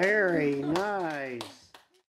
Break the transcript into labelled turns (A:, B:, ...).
A: Very nice.